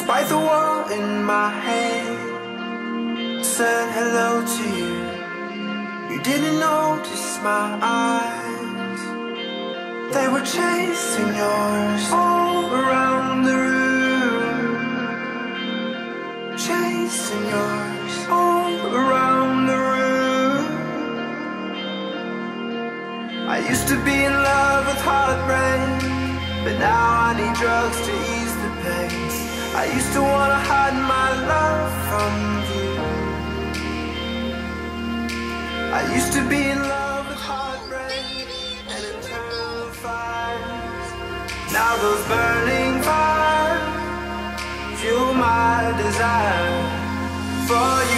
Despite the wall in my head said hello to you. You didn't notice my eyes. They were chasing yours all around the room. Chasing yours all around the room. I used to be in love with heartbreak, but now I need drugs to ease the pain. I used to wanna hide my love from you. I used to be in love with heartbreak and fires. Now burning my desire for you.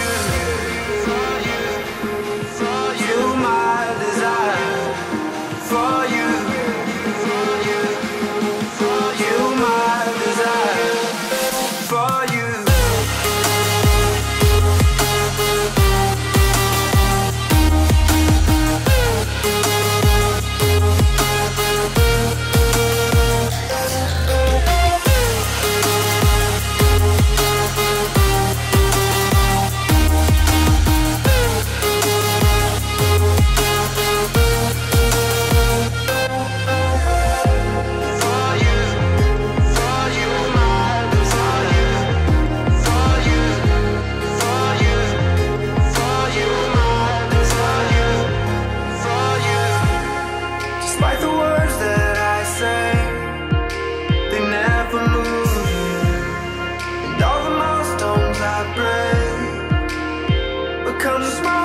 comes small